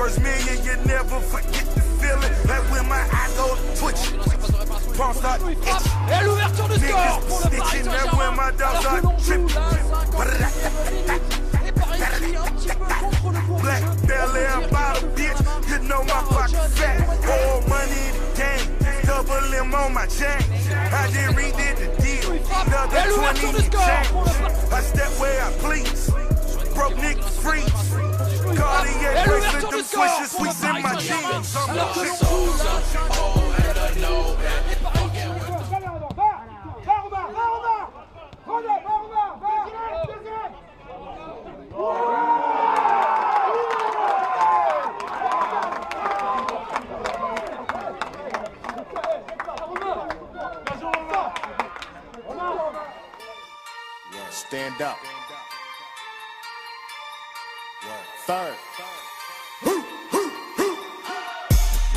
first million, you never forget the feeling. Like when my eye go twitch. Palm start frappe. Et l'ouverture du score pour le Paris Saint-Germain. Alors que l'on joue la 50 minutes. Et Paris qui un petit peu contre le cours Black du jeu. Bel Air by bitch, you know my pocket fat. All money in the game, double M on my chain. I just redid the deal, another 20 du score change. I step where bracelet, l'ouverture them du score swishes, pour we send my jeans. I'm a l'on chick. joue la 50 Stand up. Third.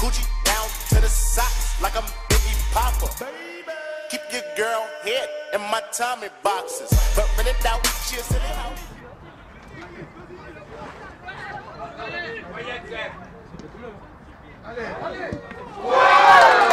Gucci down to the socks like I'm Biggie Papa. Baby. Keep your girl head in my Tommy boxes. But when it out, cheers to the house. Allez, allez. Wow!